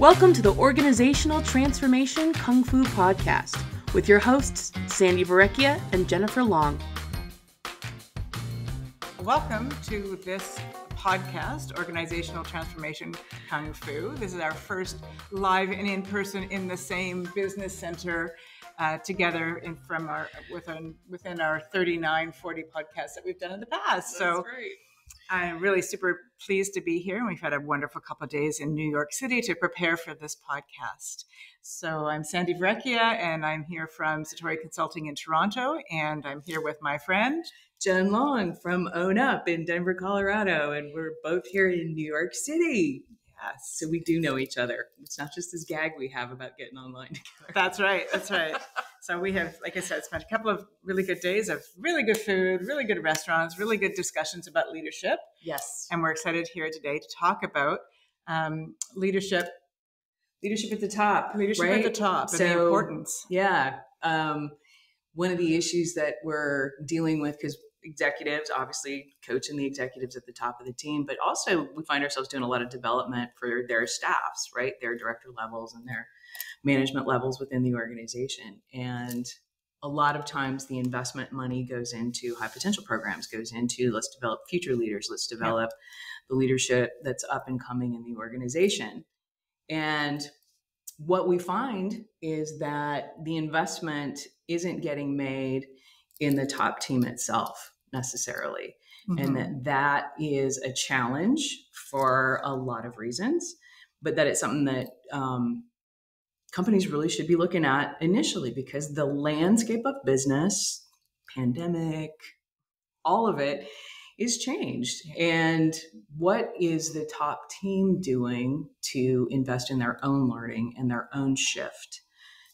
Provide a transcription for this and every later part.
Welcome to the Organizational Transformation Kung Fu Podcast with your hosts, Sandi Verrecchia and Jennifer Long. Welcome to this podcast, Organizational Transformation Kung Fu. This is our first live and in person in the same business center uh, together in, from our within within our 39 40 podcasts that we've done in the past. That's so great. I'm really super pleased to be here. We've had a wonderful couple of days in New York City to prepare for this podcast. So I'm Sandi Verrecchia, and I'm here from Satori Consulting in Toronto, and I'm here with my friend Jen Long from Own Up in Denver, Colorado, and we're both here in New York City. Yes, so we do know each other. It's not just this gag we have about getting online together. That's right. That's right. so we have, like I said, spent a couple of really good days of really good food, really good restaurants, really good discussions about leadership. Yes, And we're excited here today to talk about um, leadership, leadership at the top. leadership right? at the top, and the So- importance. Yeah, um, one of the issues that we're dealing with because executives, obviously, coaching the executives at the top of the team, but also we find ourselves doing a lot of development for their staffs, right? Their director levels and their management levels within the organization. And a lot of times the investment money goes into high potential programs, goes into let's develop future leaders, let's develop the leadership that's up and coming in the organization. And what we find is that the investment isn't getting made in the top team itself necessarily. Mhm. and that that is a challenge for a lot of reasons but that it's something that um, companies really should be looking at initially because the landscape of business pandemic all of it is changed. And what is the top team doing to invest in their own learning and their own shift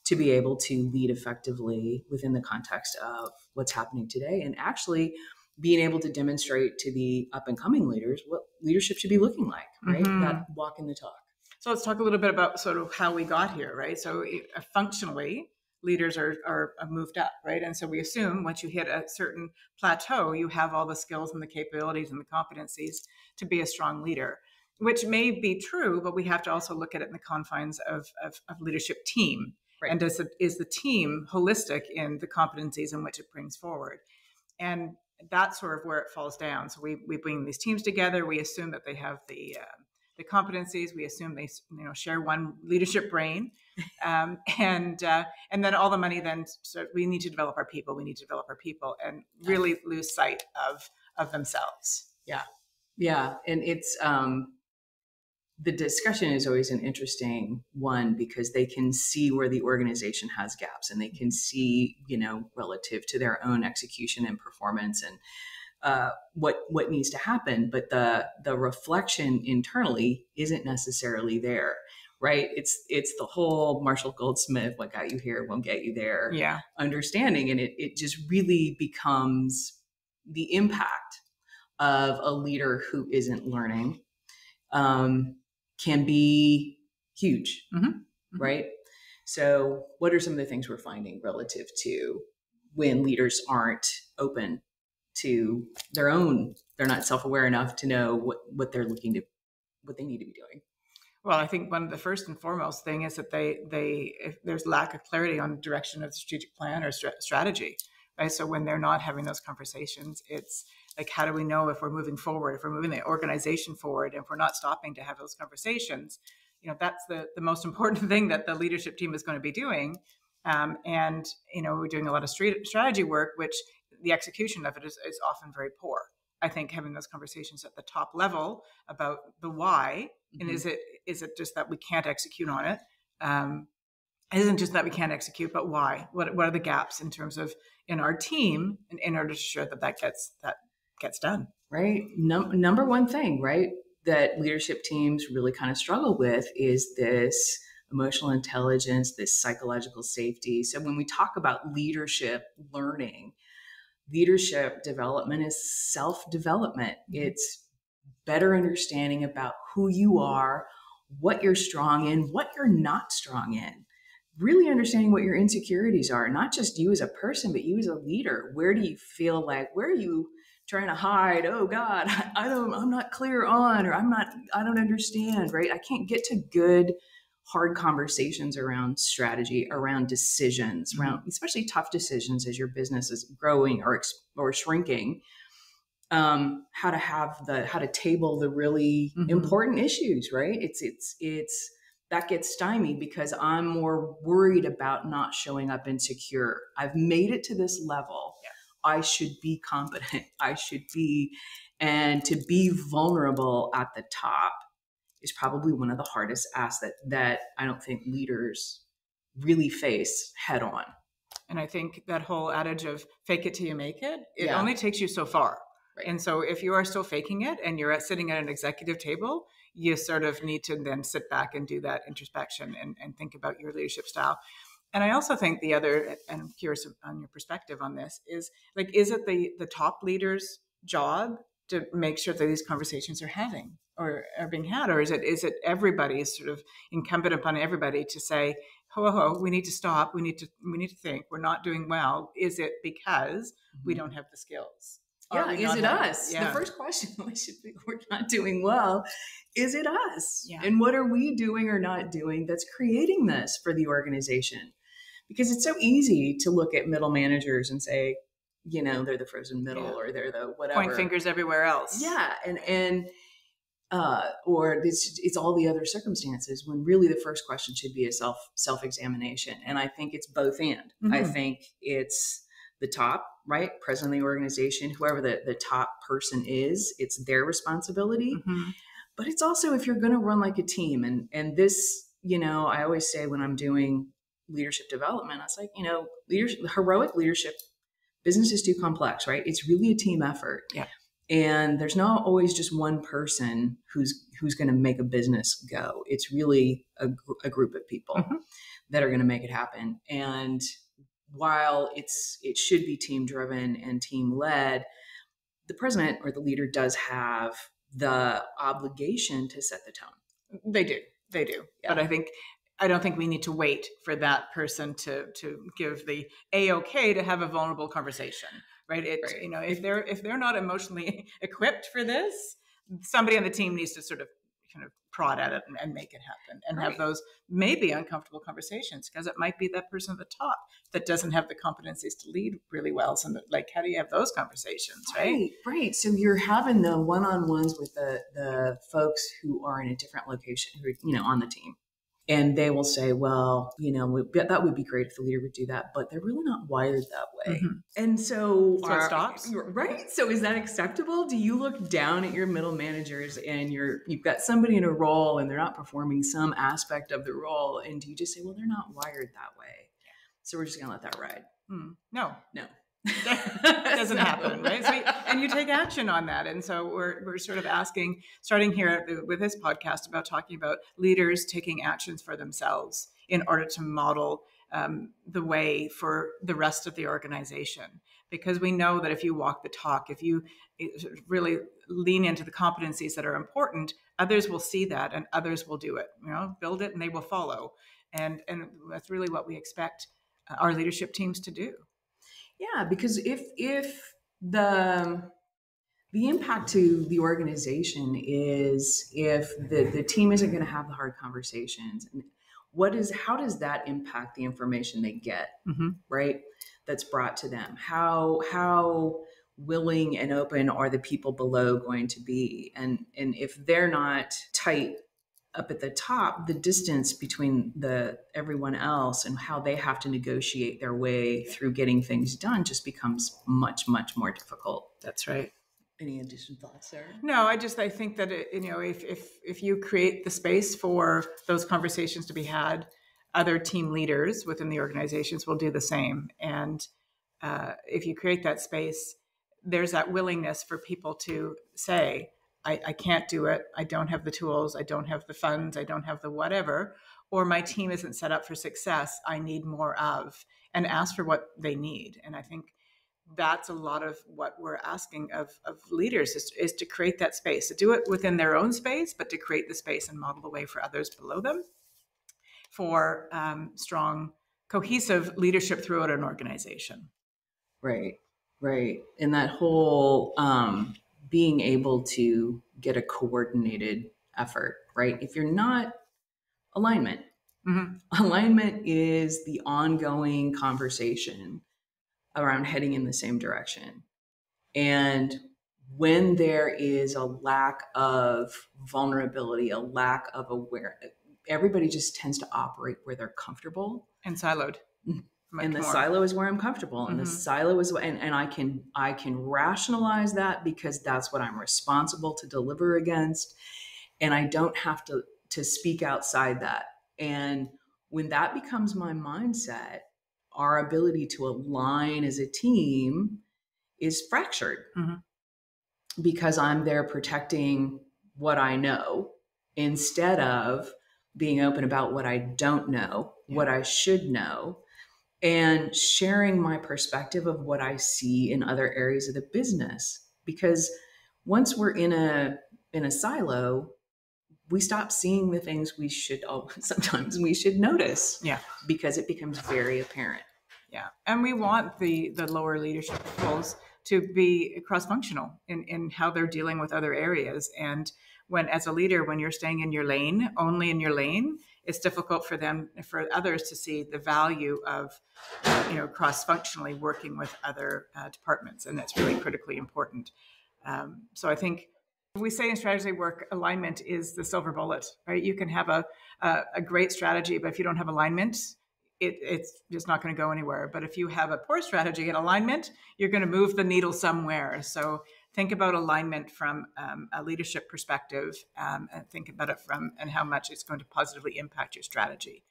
to be able to lead effectively within the context of what's happening today and actually being able to demonstrate to the up and coming leaders what leadership should be looking like right Mhm. that walking the talk So let's talk a little bit about sort of how we got here, right? So uh, functionally, leaders are, are are moved up, right? And so we assume once you hit a certain plateau, you have all the skills and the capabilities and the competencies to be a strong leader, which may be true, but we have to also look at it in the confines of, of, of leadership team. Right. And does is the team holistic in the competencies in which it brings forward? And that's sort of where it falls down. So we, we bring these teams together. We assume that they have the uh, the competencies. We assume they you know share one leadership brain, um, and uh, and then all the money. Then so we need to develop our people. We need to develop our people, and really lose sight of of themselves. Yeah, yeah and it's um the discussion is always an interesting one because they can see where the organization has gaps and they can see you know relative to their own execution and performance and uh, what what needs to happen. But the the reflection internally isn't necessarily there right? It's it's the whole marshall goldsmith what got you here won't get you there Yeah, understanding. And it, it just really becomes the impact of a leader who isn't learning. Um, can be huge Mhm. Mhm. right so what are some of the things we're finding relative to when leaders aren't open to their own they're not self-aware enough to know what what they're looking to what they need to be doing Well, I think one of the first and foremost thing is that they they if there's lack of clarity on the direction of the strategic plan or stra- strategy, right? So when they're not having those conversations, it's like how do we know if we're moving forward, if we're moving the organization forward, if we're not stopping to have those conversations? You know, that's the the most important thing that the leadership team is going to be doing. Um, and you know, we're doing a lot of street strategy work, which the execution of it is, is often very poor. I think having those conversations at the top level about the why and Mhm. is it is it just that we can't execute on it um, it isn't just that we can't execute but why what, what are the gaps in terms of in our team in, in order to ensure that that gets that gets done right? Num- number one thing, right, that leadership teams really kind of struggle with is this emotional intelligence, this psychological safety. So when we talk about leadership learning, leadership development is self development. Mm-hmm. It's better understanding about who you are, what you're strong in, what you're not strong in. Really understanding what your insecurities are, not just you as a person, but you as a leader. Where do you feel like, where are you trying to hide oh god i don't i'm not clear on or i'm not i don't understand right i can't get to good hard conversations around strategy, around decisions, Mm-hmm. around especially tough decisions as your business is growing or ex- or shrinking. Um, how to have the how to table the really Mhm. important issues, right? It's it's it's that gets stymied because I'm more worried about not showing up insecure. I've made it to this level. Yeah. I should be competent. I should be, and to be vulnerable at the top is probably one of the hardest asks that that I don't think leaders really face head on. And I think that whole adage of fake it till you make it, it Yeah. only takes you so far. Right. And so if you are still faking it and you're at, sitting at an executive table, you sort of need to then sit back and do that introspection and, and think about your leadership style. And I also think the other, and I'm curious on your perspective on this, is like, is it the the top leader's job to make sure that these conversations are having or are being had, or is it is it everybody's sort of incumbent upon everybody to say, ho ho ho, we need to stop, we need to we need to think, we're not doing well. Is it because we mm-hmm. don't have the skills? Mm-hmm. Yeah, is it having- us? Yeah. The first question we should be we're not doing well. Is it us? Yeah. And what are we doing or not doing that's creating this for the organization? Because it's so easy to look at middle managers and say, you know, they're the frozen middle Yeah. or they're the whatever. point fingers everywhere else. Yeah, and and uh, or it's it's all the other circumstances when really the first question should be a self self examination, and I think it's both and. I Mhm. think it's the top right president of the organization, whoever the the top person is, it's their responsibility. Mhm. But it's also if you're going to run like a team, and and this, you know, I always say when I'm doing leadership development, I was like, you know, leadership, heroic leadership business is too complex, right? It's really a team effort. Yeah. And there's not always just one person who's who's going to make a business go. It's really a, gr- a group of people Mhm. that are going to make it happen. And while it's it should be team driven and team led, the president or the leader does have the obligation to set the tone. They do. They do. Yeah. But I think I don't think we need to wait for that person to to give the a okay to have a vulnerable conversation, right? It Right. you know if they're if they're not emotionally equipped for this, somebody on the team needs to sort of kind of prod at it and, and make it happen and have those maybe uncomfortable conversations because it might be that person at the top that doesn't have the competencies to lead really well. So like how do you have those conversations, right? Right, right. So you're having the one-on-ones with the the folks who are in a different location, who are, you know, on the team, and they will say, "Well, you know, we- that would be great if the leader would do that, but they're really not wired that way." Mhm. And so, So it stops? right? So is that acceptable? Do you look down at your middle managers and you're you've got somebody in a role and they're not performing some aspect of the role, and do you just say, "Well, they're not wired that way," so we're just gonna let that ride? Hmm. No, No. doesn't happen, right? So, and you take action on that. And so we're, we're sort of asking, starting here with this podcast about talking about leaders taking actions for themselves in order to model um, the way for the rest of the organization. Because we know that if you walk the talk, if you eh, really lean into the competencies that are important, others will see that and others will do it. You know, build it and they will follow. And and that's really what we expect uh, our leadership teams to do. Yeah, because if if the the impact to the organization is if the the team isn't going to have the hard conversations, and what is how does that impact the information they get, Mhm. right? That's brought to them. How how willing and open are the people below going to be, and and if they're not tight up at the top, the distance between the everyone else and how they have to negotiate their way through getting things done just becomes much, much more difficult. That's right. Any additional thoughts, there No, I just I think that it, you know if if if you create the space for those conversations to be had, other team leaders within the organizations will do the same. And uh, if you create that space, there's that willingness for people to say, I, I can't do it. I don't have the tools. I don't have the funds. I don't have the whatever. Or my team isn't set up for success. I need more of, and ask for what they need. And I think that's a lot of what we're asking of, of leaders is, is to create that space, to do it within their own space, but to create the space and model the way for others below them for um, strong, cohesive leadership throughout an organization. Right, right. And that whole um, being able to get a coordinated effort, right? If you're not alignment, Mhm. Alignment is the ongoing conversation around heading in the same direction. And when there is a lack of vulnerability, a lack of aware, everybody just tends to operate where they're comfortable. And siloed. And the more. silo is where I'm comfortable. And the Mhm. silo is and, and I can I can rationalize that because that's what I'm responsible to deliver against. And I don't have to to speak outside that. And when that becomes my mindset, our ability to align as a team is fractured Mhm. because I'm there protecting what I know instead of being open about what I don't know, Yeah. what I should know, and sharing my perspective of what I see in other areas of the business. Because once we're in a in a silo, we stop seeing the things we should oh, sometimes we should notice. Yeah. Because it becomes very apparent. Yeah, and we want the the lower leadership roles to be cross functional in in how they're dealing with other areas. And when, as a leader, when you're staying in your lane, only in your lane, it's difficult for them for others to see the value of you know cross functionally working with other uh, departments, and that's really critically important. Um, so I think we say in strategy work, alignment is the silver bullet, right? You can have a a, a great strategy, but if you don't have alignment, it, it's just not going to go anywhere. But if you have a poor strategy and alignment, you're going to move the needle somewhere. So think about alignment from um, a leadership perspective, um, and think about it from and how much it's going to positively impact your strategy.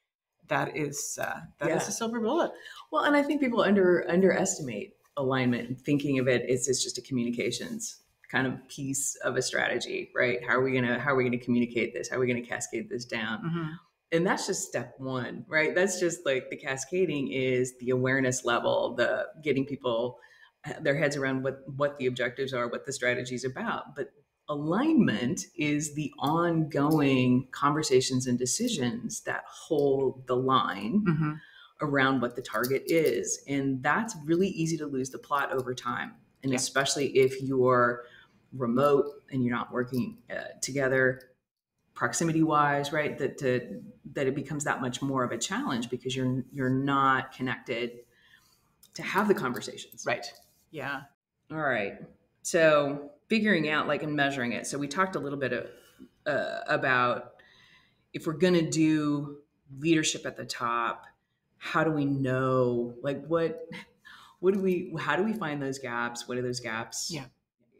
That is uh, that is Yeah. a silver bullet. Well, and I think people under underestimate alignment thinking of it as it's just a communications kind of piece of a strategy, right? How are we gonna how are we gonna communicate this? How are we gonna cascade this down? Mhm. And that's just step one, right? That's just like the cascading is the awareness level, the getting people their heads around what what the objectives are, what the strategy is about. But alignment is the ongoing conversations and decisions that hold the line Mhm. around what the target is. And that's really easy to lose the plot over time. And Yeah. especially if you're remote and you're not working uh, together proximity wise, right? That to, that it becomes that much more of a challenge because you're you're not connected to have the conversations. Right. Yeah. All right. So figuring out like and measuring it. So we talked a little bit of, uh, about if we're going to do leadership at the top, how do we know like what what do we how do we find those gaps? What are those gaps? Yeah.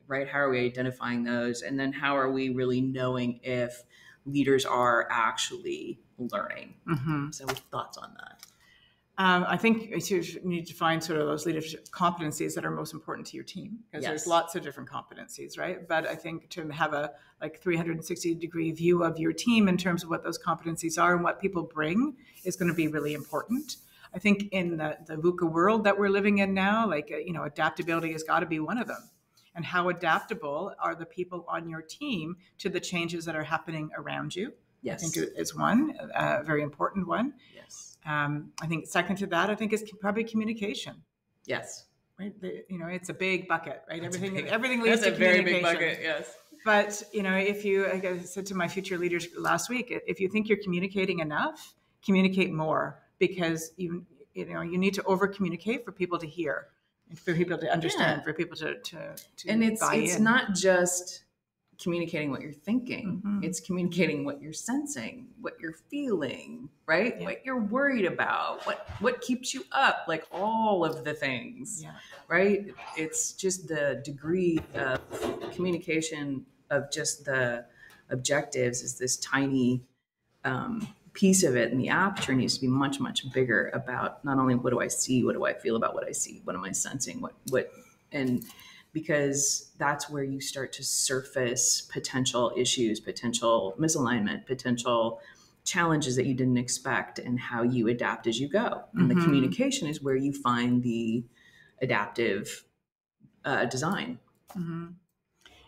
Right? How are we identifying those? And then how are we really knowing if leaders are actually learning? hmm So thoughts on that? Um, I think you need to find sort of those leadership competencies that are most important to your team because Yes. there's lots of different competencies, right? But I think to have a like 360 degree view of your team in terms of what those competencies are and what people bring is going to be really important. I think in the, the VUCA world that we're living in now, like, uh, you know, adaptability has got to be one of them. And how adaptable are the people on your team to the changes that are happening around you? Yes. I think is one, a very important one. yes. Um, I think second to that, I think is probably communication. Yes. Right, the, you know, it's a big bucket, right? That's Everything, big- everything leads That's to a very big communication. bucket. Yes. But you know, if you, like I said to my future leaders last week, if you think you're communicating enough, communicate more because you, you know, you need to over communicate for people to hear, and for people to understand, Yeah. for people to to, to and it's it's in. not just communicating what you're thinking Mhm. it's communicating what you're sensing what you're feeling right Yeah. what you're worried about what what keeps you up like all of the things yeah, right it's just the degree of communication of just the objectives is this tiny um, piece of it and the aperture needs to be much much bigger about not only what do i see what do i feel about what i see what am i sensing what what and because that's where you start to surface potential issues potential misalignment potential challenges that you didn't expect and how you adapt as you go and the Mhm. communication is where you find the adaptive uh, design hmm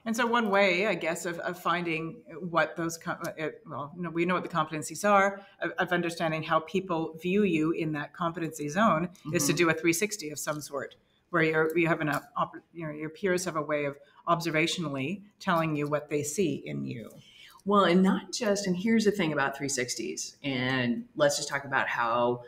And so, one way, I guess, of, of finding what those, com- uh, well, no, we know what the competencies are, of, of understanding how people view you in that competency zone is to Mhm. do a 360 of some sort, where you're, you have an, you know, your peers have a way of observationally telling you what they see in you. Well, and not just, and here's the thing about 360s, and let's just talk about how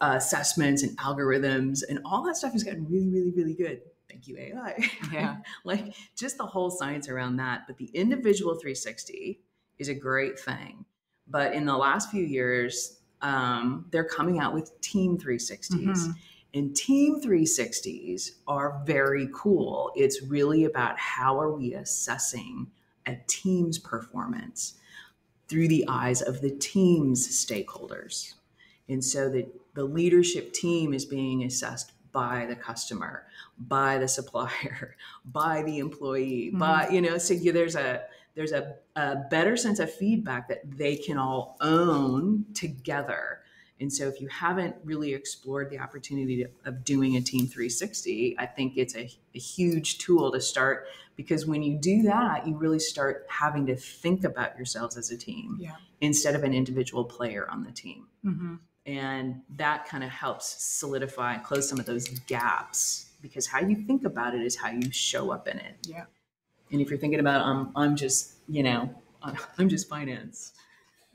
uh, assessments and algorithms and all that stuff has gotten really, really, really good. Thank you, AI. Yeah. like just the whole science around that. But the individual 360 is a great thing. But in the last few years, um, they're coming out with team 360s. Mhm. And team 360s are very cool. It's really about how are we assessing a team's performance through the eyes of the team's stakeholders. And so that the leadership team is being assessed by the customer, by the supplier, by the employee, mm-hmm. by you know, so you, there's a there's a, a better sense of feedback that they can all own together. And so, if you haven't really explored the opportunity to, of doing a Team 360, I think it's a, a huge tool to start because when you do that, you really start having to think about yourselves as a team Yeah. instead of an individual player on the team. hmm And that kind of helps solidify and close some of those gaps because how you think about it is how you show up in it. Yeah. And if you're thinking about, um, I'm just, you know, I'm just finance,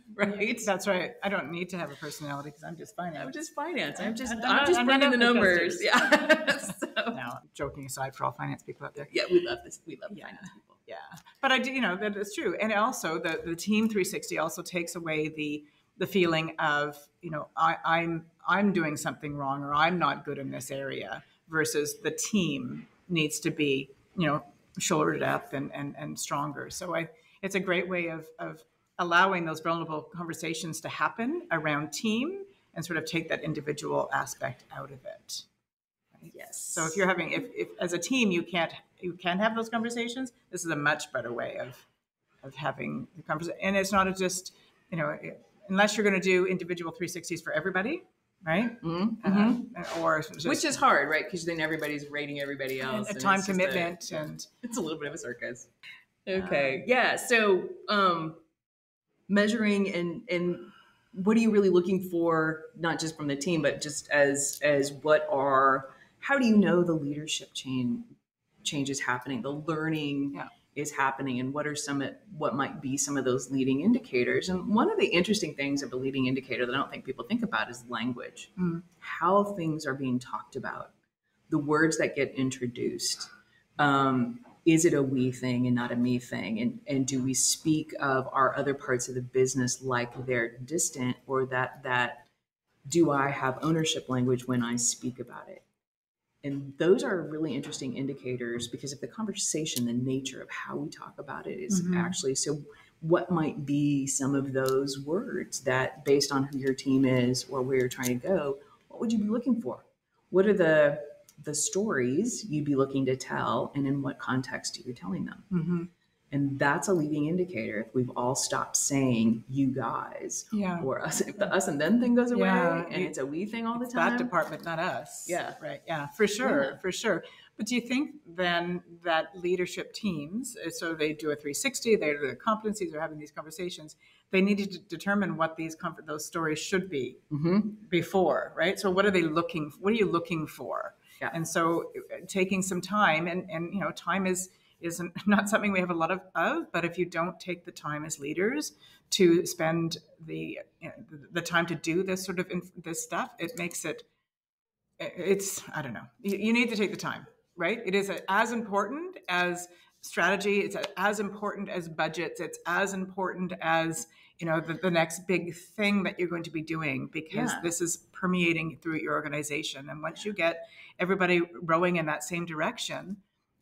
right? That's right. I don't need to have a personality because I'm just finance. I'm just finance. I'm just, And- I'm and- just and running the none of the numbers. Yeah. so, now, joking aside for all finance people out there. yeah, we love this. We love Yeah. finance people. Yeah, but I do, you know, that is true. And also, the the Team 360 also takes away the the feeling of, you know, I, I'm I'm doing something wrong or I'm not good in this area. Versus the team needs to be, you know, shouldered up and and and stronger. So I, it's a great way of of allowing those vulnerable conversations to happen around team and sort of take that individual aspect out of it. Yes. So if you're having, if, if as a team you can't you can't have those conversations, this is a much better way of of having the conversation. And it's not a just you know unless you're going to do individual 360s for everybody, right? Mhm, Uh, mhm. or just, Which is hard, right? Because then everybody's rating everybody else. a and time just a- commitment and it's a little bit of a circus. Okay. yeah. So um measuring and and what are you really looking for, not just from the team, but just as as what are how do you know the leadership chain change is happening, the learning Yeah. is happening, and what are some what might be some of those leading indicators? And one of the interesting things of a leading indicator that I don't think people think about is language. Mm. How things are being talked about, the words that get introduced. Um, is it a we thing and not a me thing? And and do we speak of our other parts of the business like they're distant, or that that do I have ownership language when I speak about it? And those are really interesting indicators because of the conversation, the nature of how we talk about it is Mhm. actually so. What might be some of those words that, based on who your team is or where you're trying to go, what would you be looking for? What are the the stories you'd be looking to tell, and in what context you're telling them? Mhm. And that's a leading indicator. If we've all stopped saying "you guys" yeah, or "us," if the "us and them" thing goes away, Yeah, and it's a "we" thing all the it's time, that department, not us. Yeah. right. Yeah, for sure, Yeah. for sure. But do you think then that leadership teams, uh, so they do a 360, they're the competencies, they're having these conversations, they need to determine what these comfort those stories should be hmm before, right? So what are they looking? What are you looking for? Yeah. And so uh, taking some time, and and you know, time is isn't not something we have a lot of, of but if you don't take the time as leaders to spend the you know, the, time to do this sort of inf- this stuff, it makes it it's I don't know. You, you need to take the time, right? It is as important as strategy. It's as important as budgets. It's as important as you know the, the next big thing that you're going to be doing because Yeah. this is permeating through your organization. And once you get everybody rowing in that same direction,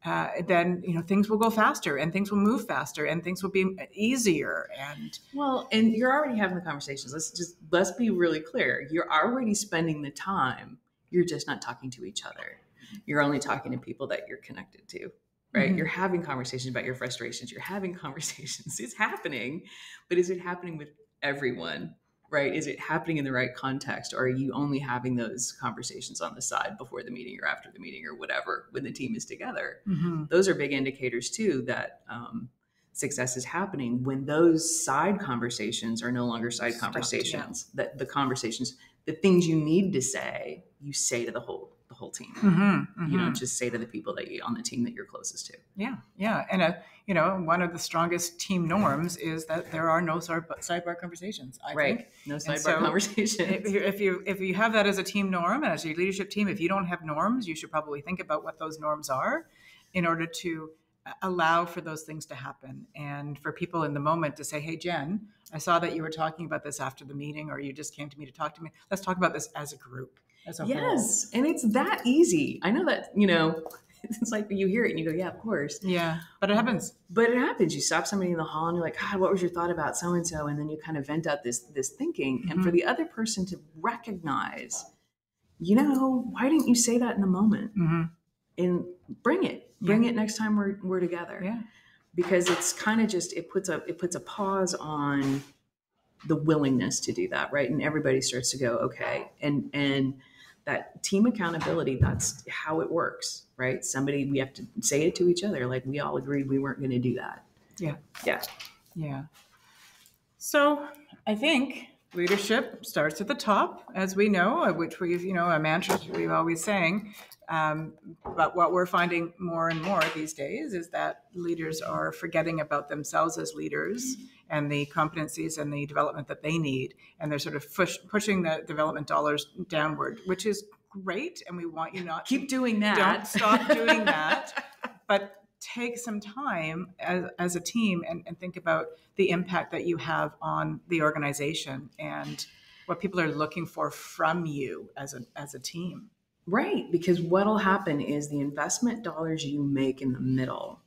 uh, then you know things will go faster and things will move faster and things will be easier. And Well, and you're already having the conversations. Let's just let's be really clear. You're already spending the time. You're just not talking to each other. You're only talking to people that you're connected to. Right? Mhm. You're having conversations about your frustrations. You're having conversations. It's happening, but is it happening with everyone? Right? Is it happening in the right context? Or are you only having those conversations on the side before the meeting or after the meeting or whatever when the team is together? those are big indicators too that um, success is happening when those side conversations are no longer side Stopped, yeah. conversations that the conversations the things you need to say you say to the whole whole team. Mm-hmm, You don't just say to the people that you on the team that you're closest to. Yeah, yeah, and a you know one of the strongest team norms is that there are no side- sidebar conversations. I think. No sidebar so conversations. If you, if you have that as a team norm and as your leadership team, if you don't have norms, you should probably think about what those norms are, in order to uh, allow for those things to happen and for people in the moment to say, "Hey, Jen, I saw that you were talking about this after the meeting, or you just came to me to talk to me. Let's talk about this as a group, as a whole." yes, and it's that easy. I know that you know. It's like you hear it and you go, "Yeah, of course." Yeah, but it happens. But it happens. You stop somebody in the hall and you're like, God, what was your thought about so and so? And then you kind of vent out this this thinking. And for the other person to recognize, you know, why didn't you say that in the moment? hmm And bring it. Bring it next time we're we're together. Yeah. Because it's kind of just it puts a it puts a pause on the willingness to do that, right? And everybody starts to go, okay. And and that team accountability, that's how it works, right? Somebody we have to say it to each other, like we all agreed we weren't going to do that. Yeah. Yeah. Yeah. So I think leadership starts at the top, as we know, uh, which we've, you know, a mantra we've always saying. Um, but what we're finding more and more these days is that leaders are forgetting about themselves as leaders and the competencies and the development that they need. And they're sort of push, pushing the development dollars downward, which is great. And we want you not to Keep doing that. don't stop doing that but take some time as, as a team and, and think about the impact that you have on the organization and what people are looking for from you as a, as a team Right, because what'll happen is the investment dollars you make in the middle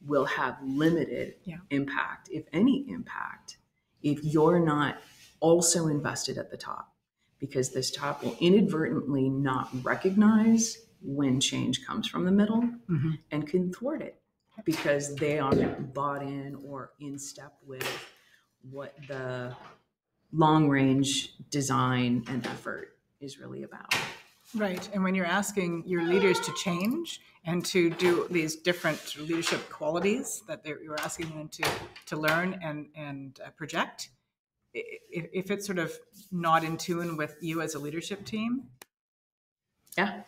will have limited Yeah. impact, if any impact, if you're not also invested at the top. Because this top will inadvertently not recognize when change comes from the middle Mhm. and can thwart it because they aren't bought in or in step with what the long range design and effort is really about. right and when you're asking your leaders to change and to do these different leadership qualities that you're asking them to, to learn and, and uh, project if, if it's sort of not in tune with you as a leadership team Yeah.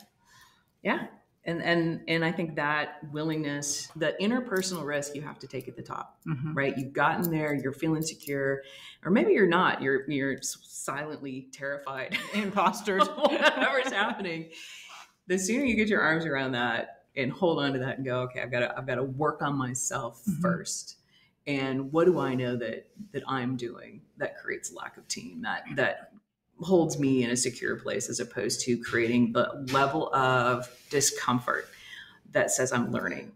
Yeah. And and and I think that willingness, the interpersonal risk you have to take at the top, Mhm. right? You've gotten there, you're feeling secure, or maybe you're not. You're you're silently terrified. imposters Whatever's happening. The sooner you get your arms around that and hold on to that and go, okay, I've got to I've got to work on myself Mhm. first. And what do I know that that I'm doing that creates lack of team that that holds me in a secure place as opposed to creating the level of discomfort that says I'm learning,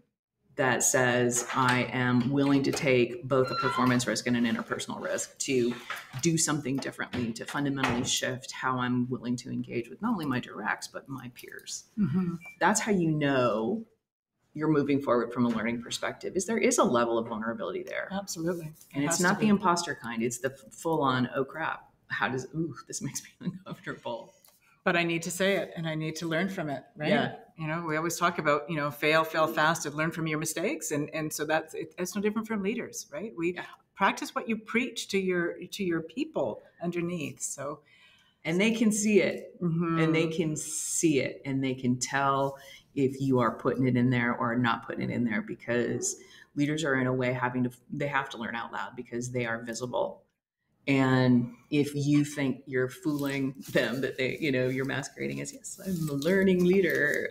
that says I am willing to take both a performance risk and an interpersonal risk to do something differently, to fundamentally shift how I'm willing to engage with not only my directs, but my peers. Mhm. That's how you know you're moving forward from a learning perspective is there is a level of vulnerability there Absolutely. and It it's not the imposter kind it's the full on oh crap how does ooh this makes me uncomfortable But I need to say it and I need to learn from it, right? Yeah. You know, we always talk about, you know, fail, fail fast and learn from your mistakes. And and so that's it, it's no different from leaders, right? We practice what you preach to your to your people underneath. So and they can see it mhm. and they can see it and they can tell if you are putting it in there or not putting it in there because leaders are in a way having to they have to learn out loud because they are visible and if you think you're fooling them that they you know you're masquerading as yes i'm a learning leader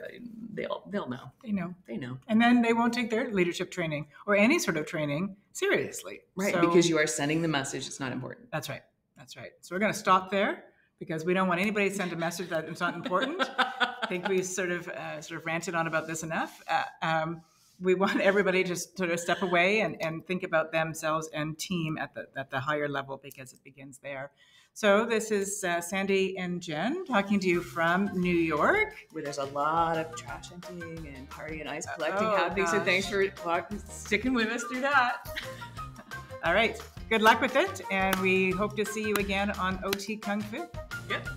they'll they'll know they know. they know And then they won't take their leadership training or any sort of training seriously. right So- because you are sending the message it's not important That's right. That's right. So we're going to stop there because we don't want anybody to send a message that it's not important. I think we sort of uh, sort of ranted on about this enough. Uh, um, we want everybody to sort of step away and, and think about themselves and team at the at the higher level because it begins there. So this is uh, Sandi and Jen talking to you from New York. where there's a lot of trash emptying and party and ice collecting Oh, happening. So thanks for walk- sticking with us through that. All right. Good luck with it, and we hope to see you again on OT Kung Fu. Yep.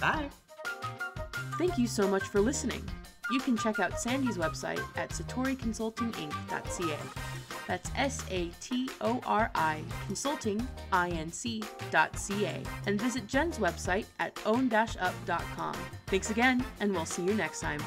Bye. Thank you so much for listening. You can check out Sandi's website at satoriconsultinginc.ca. That's S A T O R I consultinginc.ca. And visit Jen's website at own-up.com. Thanks again, and we'll see you next time.